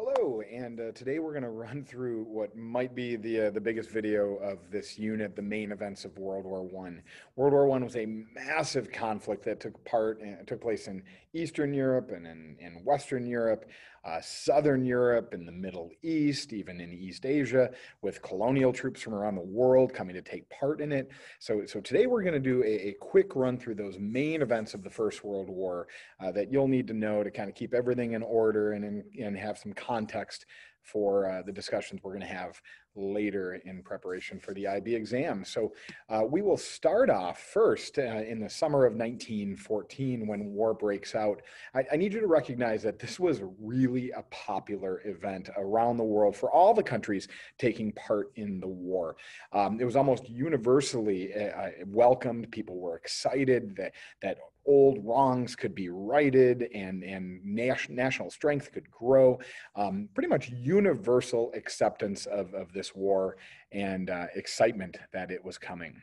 Hello, and uh, today we're going to run through what might be the uh, the biggest video of this unit, the main events of World War One. World War One was a massive conflict that took part and took place in Eastern Europe and in, in Western Europe, uh, Southern Europe, in the Middle East, even in East Asia, with colonial troops from around the world coming to take part in it. So, so today we're going to do a, a, quick run through those main events of the First World War uh, that you'll need to know to kind of keep everything in order and, and have some context for uh, the discussions we're going to have later in preparation for the IB exam. So uh, we will start off first uh, in the summer of 1914 when war breaks out. I, I, need you to recognize that this was really a popular event around the world for all the countries taking part in the war. Um, it was almost universally uh, uh welcomed. People were excited that, that old wrongs could be righted and, and national strength could grow. Um, pretty much universal acceptance of, of this war and uh, excitement that it was coming.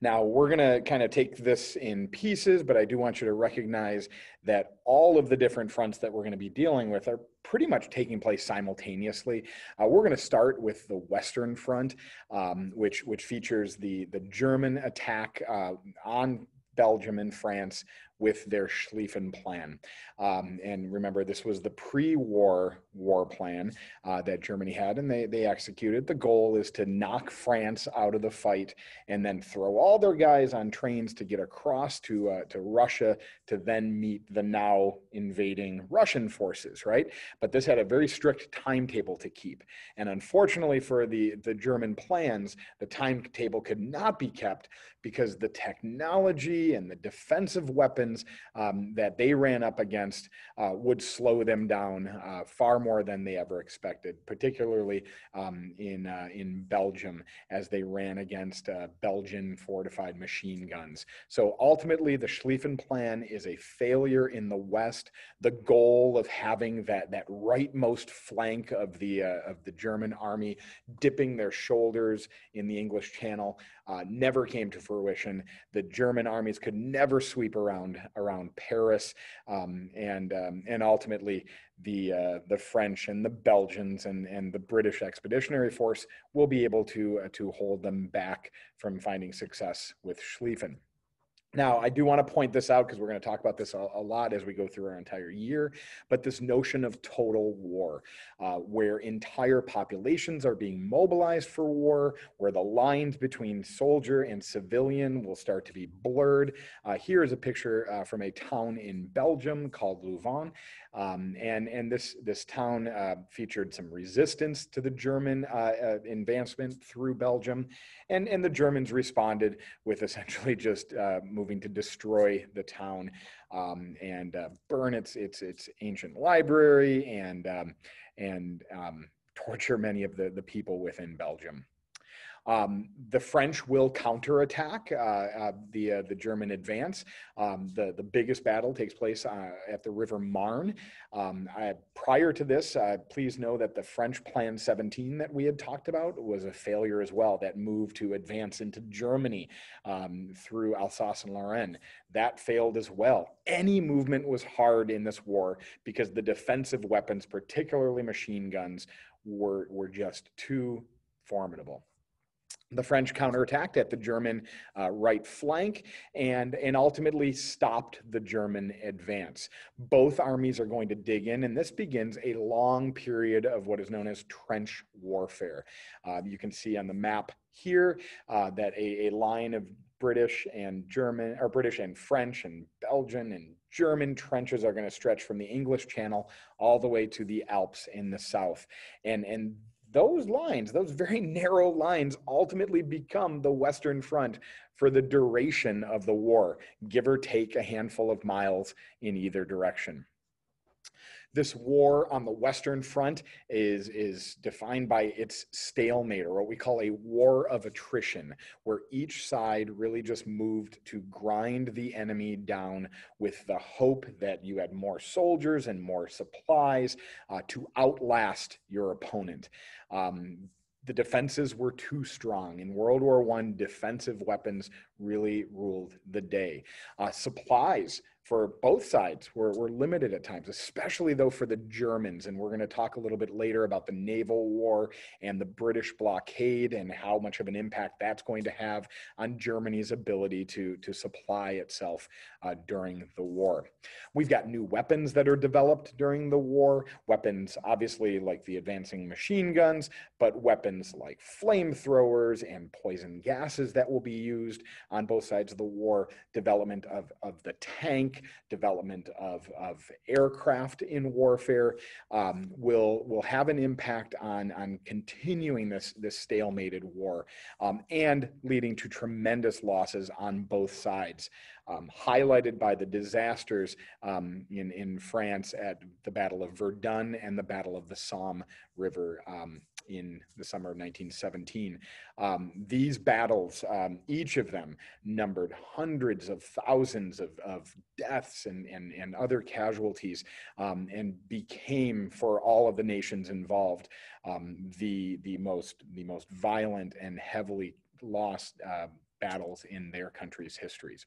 Now, we're going to kind of take this in pieces, but I do want you to recognize that all of the different fronts that we're going to be dealing with are pretty much taking place simultaneously. Uh, we're going to start with the Western Front, um, which, which features the, the German attack uh, on Belgium and France with their Schlieffen Plan. Um, and remember, this was the pre-war war plan uh, that Germany had, and they, they executed. The goal is to knock France out of the fight and then throw all their guys on trains to get across to, uh, to Russia to then meet the now invading Russian forces, right? But this had a very strict timetable to keep. And unfortunately for the, the German plans, the timetable could not be kept because the technology and the defensive weapons um, that they ran up against uh, would slow them down uh, far more than they ever expected, particularly um, in, uh, in Belgium as they ran against uh, Belgian fortified machine guns. So ultimately, the Schlieffen Plan is a failure in the West. The goal of having that, that rightmost flank of the, uh, of the German army dipping their shoulders in the English Channel uh, never came to fruition. The German armies could never sweep around around Paris, um, and um, and ultimately the uh, the French and the Belgians and and the British Expeditionary Force will be able to uh, to hold them back from finding success with Schlieffen. Now, I do want to point this out because we're going to talk about this a, a, lot as we go through our entire year, but this notion of total war, uh, where entire populations are being mobilized for war, where the lines between soldier and civilian will start to be blurred. Uh, here is a picture uh, from a town in Belgium called Louvain. Um, and and this, this town uh, featured some resistance to the German uh, uh, advancement through Belgium. And, and the Germans responded with essentially just moving to destroy the town um, and uh, burn its its its ancient library and um, and um, torture many of the the people within Belgium. Um, the French will counterattack uh, uh, the uh, the German advance. Um, the the biggest battle takes place uh, at the River Marne. Um, I, prior to this, uh, please know that the French Plan 17 that we had talked about was a failure as well. That move to advance into Germany um, through Alsace and Lorraine that failed as well. Any movement was hard in this war because the defensive weapons, particularly machine guns, were were just too formidable the French counterattacked at the German uh, right flank and, and ultimately stopped the German advance. Both armies are going to dig in, and this begins a long period of what is known as trench warfare. Uh, you can see on the map here uh, that a, a line of British and German, or British and French and Belgian and German trenches are going to stretch from the English Channel all the way to the Alps in the south. And, and those lines, those very narrow lines, ultimately become the Western Front for the duration of the war, give or take a handful of miles in either direction. This war on the Western Front is, is defined by its stalemate, or what we call a war of attrition, where each side really just moved to grind the enemy down with the hope that you had more soldiers and more supplies uh, to outlast your opponent. Um, the defenses were too strong. In World War I, defensive weapons really ruled the day. Uh, supplies for both sides were, were limited at times, especially though for the Germans. And we're going to talk a little bit later about the naval war and the British blockade and how much of an impact that's going to have on Germany's ability to, to supply itself uh, during the war. We've got new weapons that are developed during the war, weapons obviously like the advancing machine guns, but weapons like flamethrowers and poison gases that will be used on both sides of the war, development of, of the tank, development of, of aircraft in warfare um, will, will have an impact on, on continuing this, this stalemated war um, and leading to tremendous losses on both sides um, highlighted by the disasters um, in, in France at the Battle of Verdun and the Battle of the Somme River um, in the summer of 1917. Um, these battles, um, each of them numbered hundreds of thousands of, of deaths and, and, and other casualties um, and became, for all of the nations involved, the, the, most, the most violent and heavily lost uh, battles in their country's histories.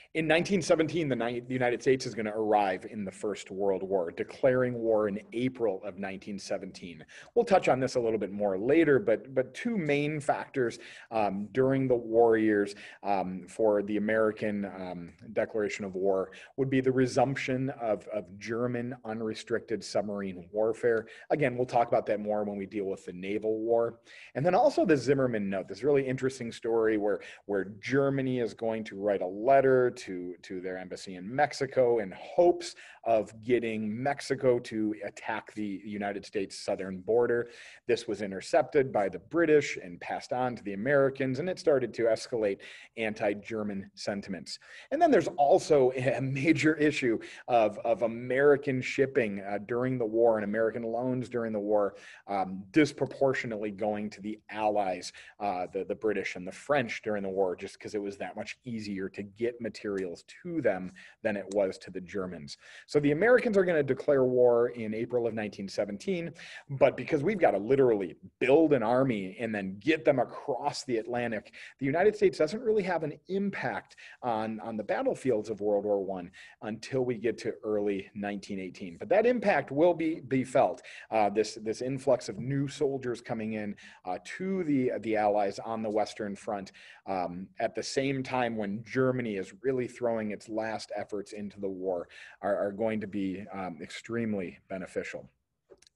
In 1917, the, United States is going to arrive in the First World War, declaring war in April of 1917. We'll touch on this a little bit more later, but, but two main factors um, during the war years um, for the American um, declaration of war would be the resumption of, of German unrestricted submarine warfare. Again, we'll talk about that more when we deal with the naval war. And then also the Zimmerman Note, this really interesting story where, where Germany is going to write a letter to, to their embassy in Mexico in hopes of getting Mexico to attack the United States southern border. This was intercepted by the British and passed on to the Americans, and it started to escalate anti German sentiments. And then there's also a major issue of, of American shipping uh, during the war and American loans during the war um, disproportionately going to the Allies, uh, the, the British and the French during the war, just because it was that much easier to get materials to them than it was to the Germans. So the Americans are going to declare war in April of 1917, but because we've got to literally build an army and then get them across the Atlantic, the United States doesn't really have an impact on, on the battlefields of World War I until we get to early 1918. But that impact will be, be felt. Uh, this, this influx of new soldiers coming in uh, to the, the Allies on the Western Front um, at the same time when Germany is really throwing its last efforts into the war are, are going to be um, extremely beneficial.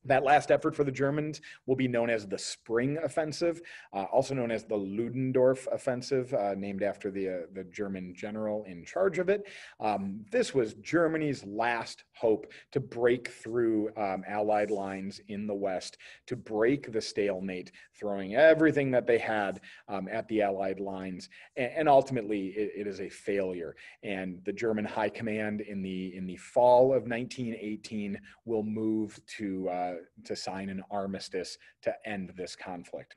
That last effort for the Germans will be known as the Spring Offensive, uh, also known as the Ludendorff Offensive, uh, named after the, uh, the German general in charge of it. Um, this was Germany's last hope to break through um, Allied lines in the West, to break the stalemate, throwing everything that they had um, at the Allied lines. And, and ultimately, it, it is a failure. And the German High Command in the, in the fall of 1918 will move to to sign an armistice to end this conflict.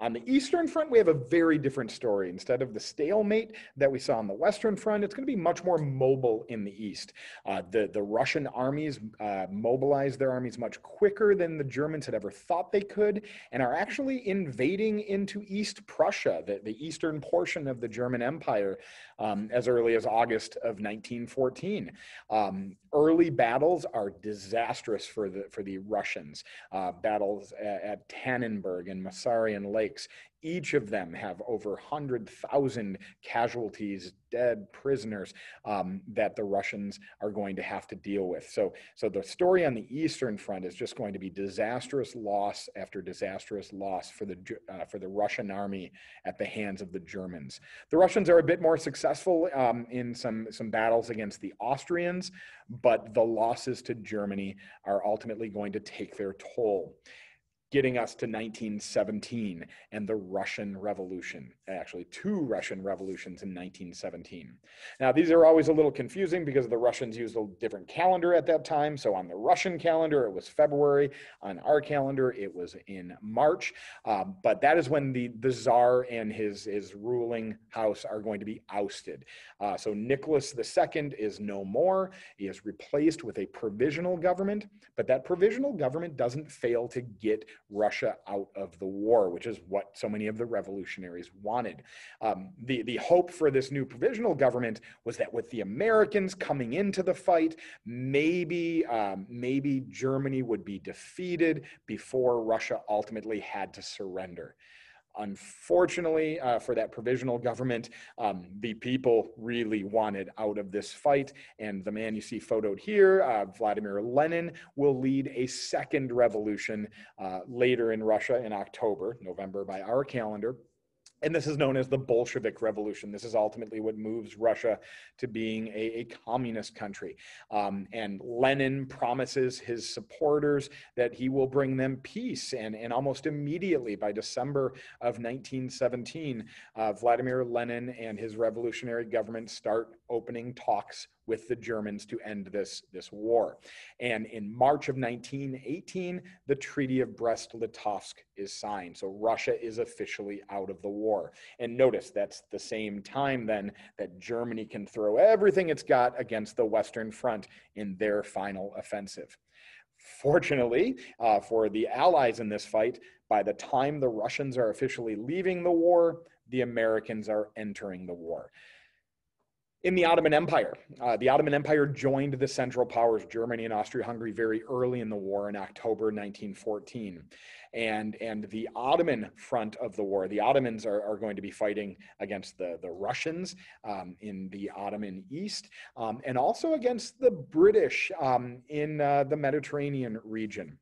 On the Eastern Front, we have a very different story. Instead of the stalemate that we saw on the Western Front, it's going to be much more mobile in the East. Uh, the, the Russian armies uh, mobilized their armies much quicker than the Germans had ever thought they could, and are actually invading into East Prussia, the, the eastern portion of the German Empire, um, as early as August of 1914. Um, early battles are disastrous for the, for the Russians. Uh, battles at, at Tannenberg and Masurian Lake lakes. Each of them have over 100,000 casualties, dead prisoners um, that the Russians are going to have to deal with. So, so the story on the Eastern Front is just going to be disastrous loss after disastrous loss for the, uh, for the Russian army at the hands of the Germans. The Russians are a bit more successful um, in some, some battles against the Austrians, but the losses to Germany are ultimately going to take their toll getting us to 1917 and the Russian Revolution, actually two Russian revolutions in 1917. Now, these are always a little confusing because the Russians used a different calendar at that time. So on the Russian calendar, it was February. On our calendar, it was in March. Um, but that is when the, the Tsar and his, his ruling house are going to be ousted. Uh, so Nicholas II is no more. He is replaced with a provisional government, but that provisional government doesn't fail to get Russia out of the war, which is what so many of the revolutionaries wanted. Um, the, the hope for this new provisional government was that with the Americans coming into the fight, maybe, um, maybe Germany would be defeated before Russia ultimately had to surrender. Unfortunately, uh, for that provisional government, um, the people really wanted out of this fight. And the man you see photoed here, uh, Vladimir Lenin, will lead a second revolution uh, later in Russia in October, November by our calendar. And this is known as the Bolshevik Revolution. This is ultimately what moves Russia to being a, a communist country. Um, and Lenin promises his supporters that he will bring them peace. And, and almost immediately, by December of 1917, uh, Vladimir Lenin and his revolutionary government start opening talks with the Germans to end this, this war. And in March of 1918, the Treaty of Brest-Litovsk is signed. So Russia is officially out of the war. And notice that's the same time then that Germany can throw everything it's got against the Western Front in their final offensive. Fortunately, uh, for the Allies in this fight, by the time the Russians are officially leaving the war, the Americans are entering the war in the Ottoman Empire. Uh, the Ottoman Empire joined the Central Powers, Germany and Austria-Hungary, very early in the war in October 1914. And, and the Ottoman front of the war, the Ottomans are, are going to be fighting against the, the Russians um, in the Ottoman East, um, and also against the British um, in uh, the Mediterranean region.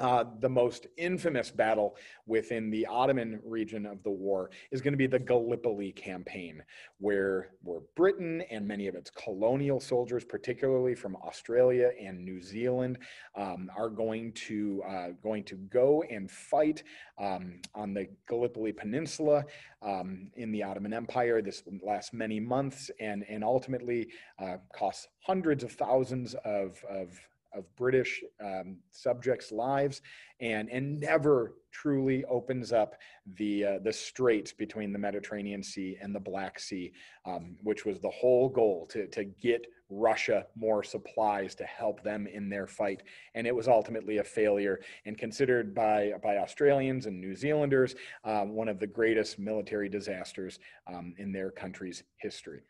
Uh, the most infamous battle within the Ottoman region of the war is going to be the Gallipoli campaign, where, where Britain and many of its colonial soldiers, particularly from Australia and New Zealand, um, are going to, uh, going to go and fight um, on the Gallipoli Peninsula um, in the Ottoman Empire. This lasts many months and, and ultimately uh, costs hundreds of thousands of, of of British um, subjects' lives, and and never truly opens up the uh, the straits between the Mediterranean Sea and the Black Sea, um, which was the whole goal to to get Russia more supplies to help them in their fight, and it was ultimately a failure and considered by by Australians and New Zealanders um, one of the greatest military disasters um, in their country's history.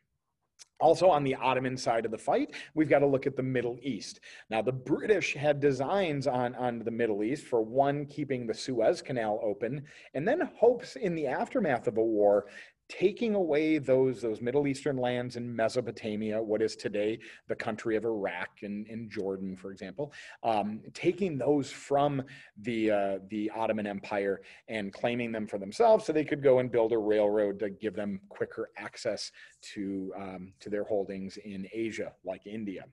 Also on the Ottoman side of the fight, we've got to look at the Middle East. Now, the British had designs on, on the Middle East for one, keeping the Suez Canal open, and then hopes in the aftermath of a war taking away those those Middle Eastern lands in Mesopotamia, what is today the country of Iraq and, and Jordan, for example, um, taking those from the uh, the Ottoman Empire and claiming them for themselves, so they could go and build a railroad to give them quicker access to um, to their holdings in Asia, like India.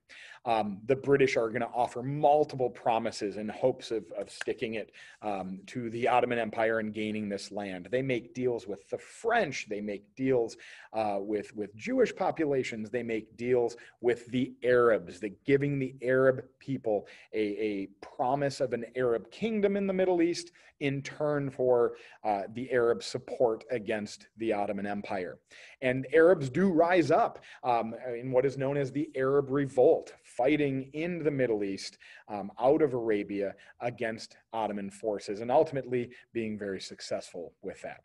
Um, the British are going to offer multiple promises in hopes of, of sticking it um, to the Ottoman Empire and gaining this land. They make deals with the French. They make deals uh, with, with Jewish populations. They make deals with the Arabs, the giving the Arab people a, a promise of an Arab kingdom in the Middle East in turn for uh, the Arab support against the Ottoman Empire. And Arabs do rise up um, in what is known as the Arab Revolt, fighting in the Middle East um, out of Arabia against Ottoman forces, and ultimately being very successful with that.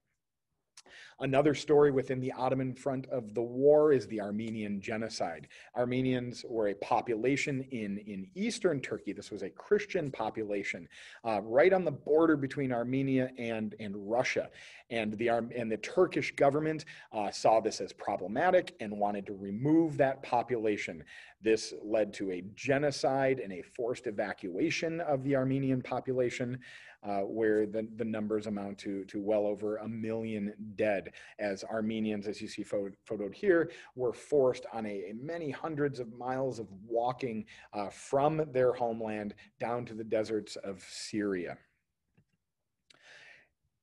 Another story within the Ottoman front of the war is the Armenian genocide. Armenians were a population in, in eastern Turkey. This was a Christian population uh, right on the border between Armenia and, and Russia. And the, and the Turkish government uh, saw this as problematic and wanted to remove that population. This led to a genocide and a forced evacuation of the Armenian population uh, where the, the numbers amount to, to well over a million dead as Armenians, as you see photo, photoed here, were forced on a, a many hundreds of miles of walking uh, from their homeland down to the deserts of Syria.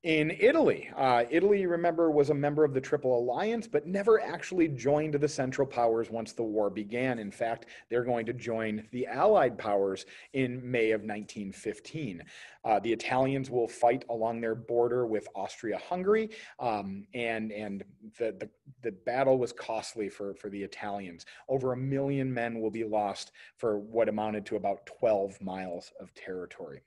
In Italy, uh, Italy, remember, was a member of the Triple Alliance, but never actually joined the Central Powers once the war began. In fact, they're going to join the Allied powers in May of 1915. Uh, the Italians will fight along their border with Austria-Hungary, um, and and the, the the battle was costly for for the Italians. Over a million men will be lost for what amounted to about 12 miles of territory.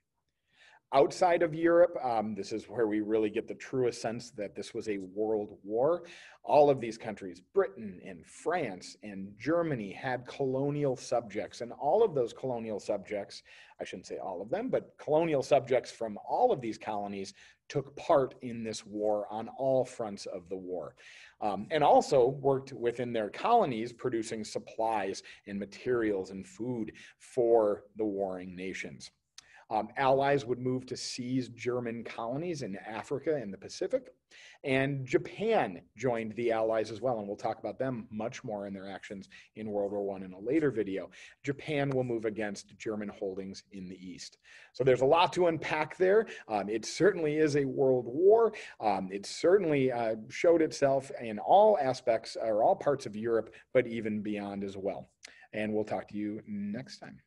Outside of Europe, um, this is where we really get the truest sense that this was a world war. All of these countries, Britain and France and Germany, had colonial subjects, and all of those colonial subjects, I shouldn't say all of them, but colonial subjects from all of these colonies took part in this war on all fronts of the war. Um, and also worked within their colonies producing supplies and materials and food for the warring nations. Um, allies would move to seize German colonies in Africa and the Pacific. And Japan joined the Allies as well, and we'll talk about them much more in their actions in World War I in a later video. Japan will move against German holdings in the East. So there's a lot to unpack there. Um, it certainly is a world war. Um, it certainly uh, showed itself in all aspects or all parts of Europe, but even beyond as well. And we'll talk to you next time.